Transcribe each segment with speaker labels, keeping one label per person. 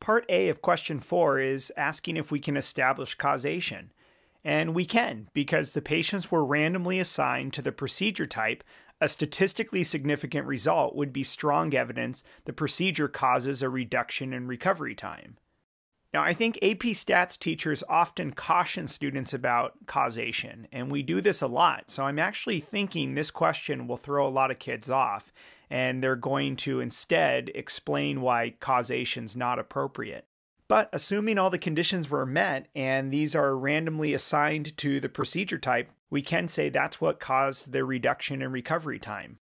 Speaker 1: Part A of question four is asking if we can establish causation. And we can, because the patients were randomly assigned to the procedure type. A statistically significant result would be strong evidence the procedure causes a reduction in recovery time. Now, I think AP stats teachers often caution students about causation, and we do this a lot. So I'm actually thinking this question will throw a lot of kids off, and they're going to instead explain why causation's not appropriate. But assuming all the conditions were met and these are randomly assigned to the procedure type, we can say that's what caused the reduction in recovery time.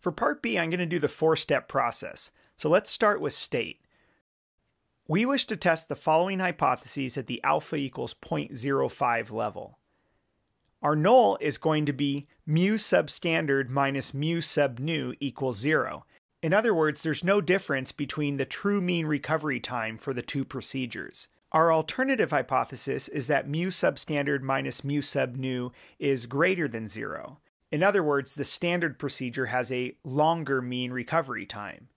Speaker 1: For part B, I'm going to do the four step process. So let's start with state. We wish to test the following hypotheses at the alpha equals 0.05 level. Our null is going to be mu substandard minus mu sub new equals zero. In other words, there's no difference between the true mean recovery time for the two procedures. Our alternative hypothesis is that mu substandard minus mu sub new is greater than zero. In other words, the standard procedure has a longer mean recovery time.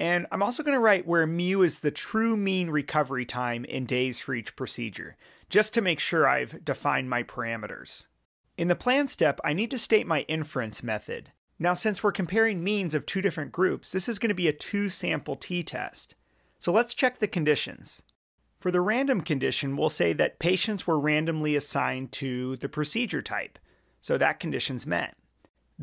Speaker 1: And I'm also going to write where mu is the true mean recovery time in days for each procedure, just to make sure I've defined my parameters. In the plan step, I need to state my inference method. Now, since we're comparing means of two different groups, this is going to be a two sample t-test. So let's check the conditions. For the random condition, we'll say that patients were randomly assigned to the procedure type, so that condition's met.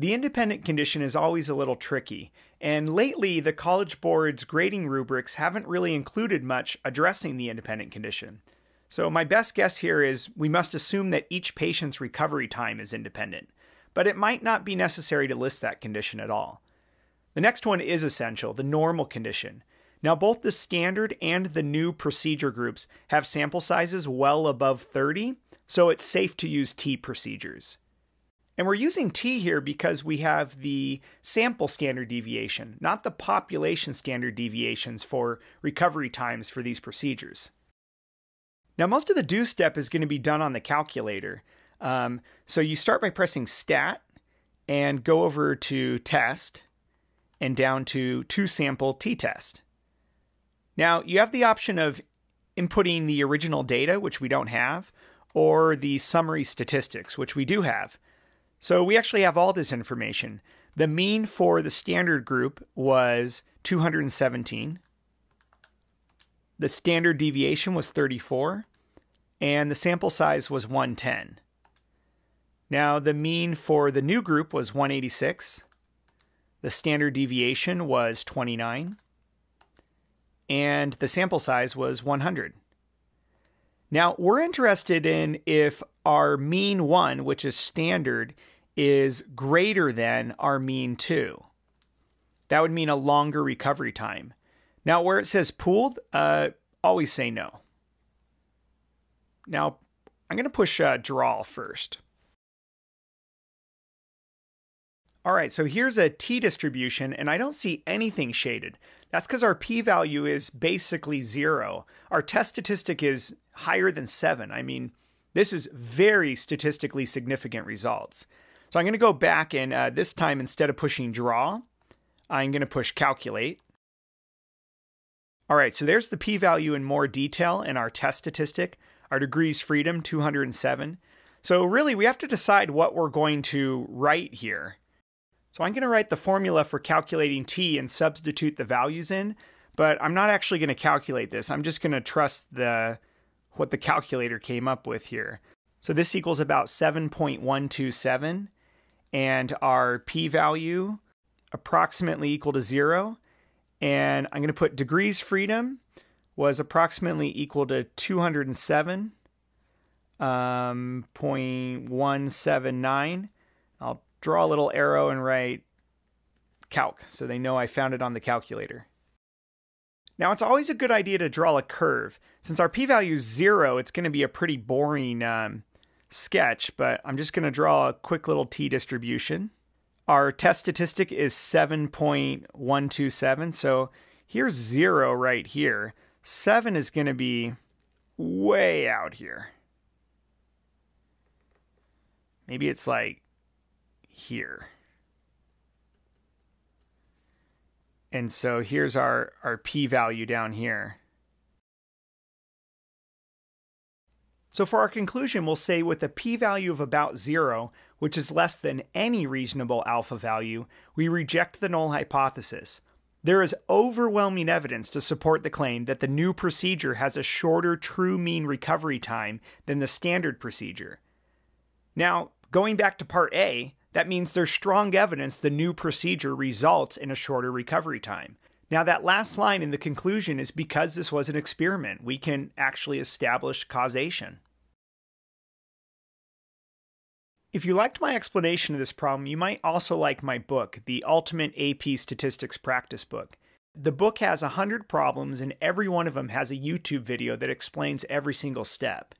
Speaker 1: The independent condition is always a little tricky, and lately the College Board's grading rubrics haven't really included much addressing the independent condition. So, my best guess here is we must assume that each patient's recovery time is independent, but it might not be necessary to list that condition at all. The next one is essential the normal condition. Now, both the standard and the new procedure groups have sample sizes well above 30, so it's safe to use T procedures. And we're using T here because we have the sample standard deviation, not the population standard deviations for recovery times for these procedures. Now, most of the do step is going to be done on the calculator. Um, so you start by pressing stat and go over to test and down to two sample t test. Now, you have the option of inputting the original data, which we don't have, or the summary statistics, which we do have. So we actually have all this information. The mean for the standard group was 217. The standard deviation was 34. And the sample size was 110. Now, the mean for the new group was 186. The standard deviation was 29. And the sample size was 100. Now, we're interested in if our mean 1, which is standard, is greater than our mean 2. That would mean a longer recovery time. Now, where it says pooled, uh, always say no. Now, I'm going to push uh, draw first. All right, so here's a t-distribution, and I don't see anything shaded. That's because our p-value is basically zero. Our test statistic is higher than seven. I mean, this is very statistically significant results. So I'm going to go back and uh, this time instead of pushing draw, I'm going to push calculate. All right, so there's the p-value in more detail in our test statistic. Our degrees freedom, 207. So really, we have to decide what we're going to write here. So I'm going to write the formula for calculating t and substitute the values in, but I'm not actually going to calculate this. I'm just going to trust the what the calculator came up with here. So this equals about 7.127 and our p-value approximately equal to zero. And I'm going to put degrees freedom was approximately equal to 207 um, 0.179. I'll draw a little arrow and write calc so they know I found it on the calculator. Now, it's always a good idea to draw a curve. Since our p-value is zero, it's going to be a pretty boring um, sketch, but I'm just going to draw a quick little t-distribution. Our test statistic is 7.127, so here's zero right here. Seven is going to be way out here. Maybe it's like here. And so here's our, our p-value down here. So for our conclusion, we'll say with a p-value of about zero, which is less than any reasonable alpha value, we reject the null hypothesis. There is overwhelming evidence to support the claim that the new procedure has a shorter true mean recovery time than the standard procedure. Now, going back to part A, that means there's strong evidence the new procedure results in a shorter recovery time. Now, that last line in the conclusion is because this was an experiment. We can actually establish causation. If you liked my explanation of this problem, you might also like my book, The Ultimate AP Statistics Practice Book. The book has 100 problems, and every one of them has a YouTube video that explains every single step.